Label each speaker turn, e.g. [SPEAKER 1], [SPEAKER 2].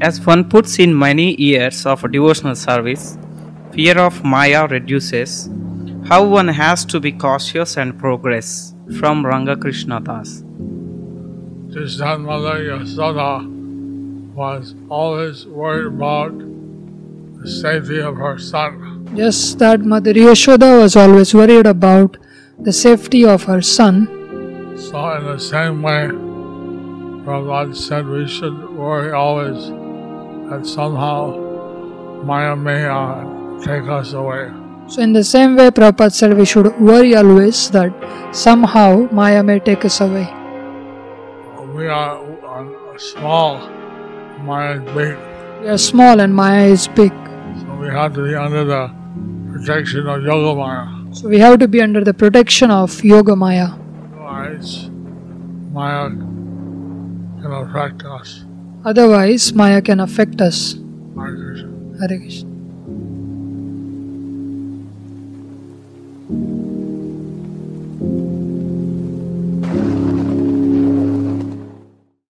[SPEAKER 1] As one puts in many years of devotional service, fear of Maya reduces. How one has to be cautious and progress. From Ranga Krishna Das.
[SPEAKER 2] His mother Yasoda was always worried about the safety of her son.
[SPEAKER 3] Just that Mother Yashoda was always worried about the safety of her son.
[SPEAKER 2] So, in the same way, Prabhupada said we should worry always that somehow Maya may uh, take us away.
[SPEAKER 3] So, in the same way, Prabhupada said we should worry always that somehow Maya may take us away.
[SPEAKER 2] We are uh, small, Maya is big.
[SPEAKER 3] We are small and Maya is big.
[SPEAKER 2] So, we have to be under the protection of Yoga Maya.
[SPEAKER 3] So, we have to be under the protection of Yoga Maya.
[SPEAKER 2] Otherwise, Maya can affect us.
[SPEAKER 3] Otherwise, Maya can affect us.
[SPEAKER 2] Hare Krishna.